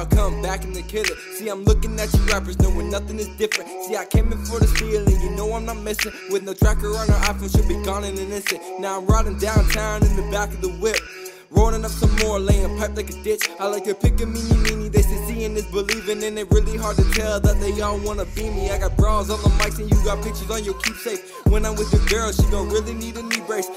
I'm back in the killer. See, I'm looking at you rappers, knowing nothing is different. See, I came in for the stealing, you know I'm not missing. With no tracker on her iPhone, she'll be gone in an instant. Now I'm riding downtown in the back of the whip. Rolling up some more, laying pipe like a ditch. I like to pick a meanie meanie. They say seeing is believing, and it really hard to tell that they all wanna be me. I got bras on the mics, and you got pictures on your keepsake. When I'm with the girl, she gon' really need a knee brace.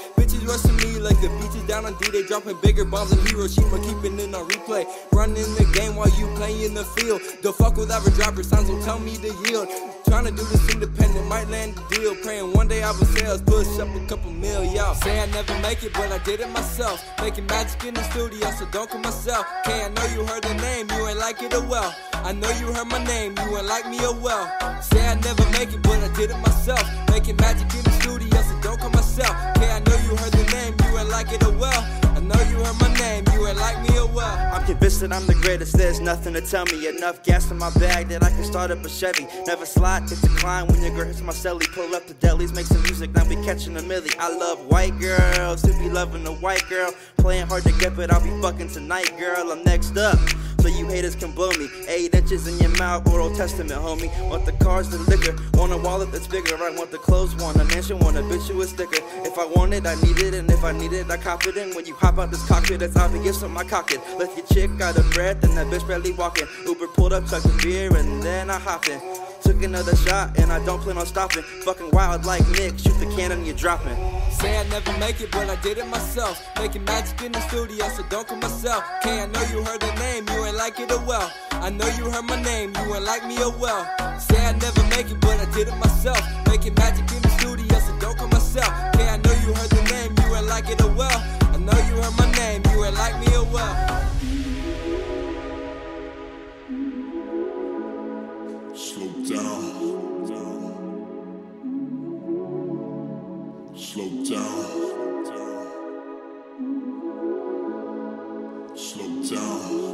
Bitches rushing me like the beaches down on D. They dropping bigger bombs than Hiroshima, keeping it on replay. Running the game while you playing in the field. Don't fuck with average rapper signs, will tell me to yield. Trying to do this independent, might land a deal. Praying one day I will sales, push up a couple mil, y'all. Say I never make it, but I did it myself. Making magic in the studio, so don't call myself. K, I know you heard the name, you ain't like it a well. I know you heard my name, you ain't like me a well. Say I never make it, but I did it myself. Making magic in like me a well. I'm convinced that I'm the greatest, there's nothing to tell me. Enough gas in my bag that I can start up a Chevy. Never slide, it's a climb when your girl hits my celly. Pull up the delis, make some music, now we catching a milli. I love white girls, to be loving a white girl. Playing hard to get, but I'll be fucking tonight, girl. I'm next up. So you haters can blow me. Eight inches in your mouth, or Old Testament, homie. Want the cars, the liquor. Want a wallet that's bigger. I want the clothes, want a mansion, want a bitch with a sticker. If I want it, I need it, and if I need it, I cop it. And when you hop out this cockpit, it's obvious on my cockpit. Left your chick out of breath, and that bitch barely walking. Uber pulled up, chucked a beer, and then I hopped in. Took another shot, and I don't plan on stopping. Fucking wild like Nick, shoot the cannon, you're dropping. Say I never make it, but I did it myself. Making magic in the studio, so don't call myself. Okay, I know you heard the name, like it a well. I know you heard my name, you ain't like me a well. Say I never make it, but I did it myself. Making magic in the studio, so don't call myself. Okay, I know you heard the name, you ain't like it a well. I know you heard my name, you ain't like me a well. Slow down. Slow down. Slow down.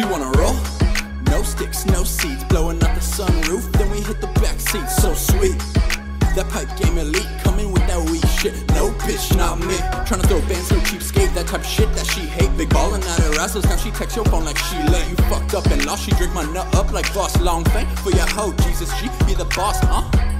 She wanna roll? No sticks, no seats, blowing out the sunroof. Then we hit the back seat, so sweet. That pipe game elite, coming with that weed shit. No bitch, not me. Tryna throw bands, no cheapskate, that type shit that she hate. Big ballin' out her assholes, now she text your phone like she late. You fucked up and lost, she drink my nut up like boss long fame. For your hoe, Jesus, she be the boss, huh?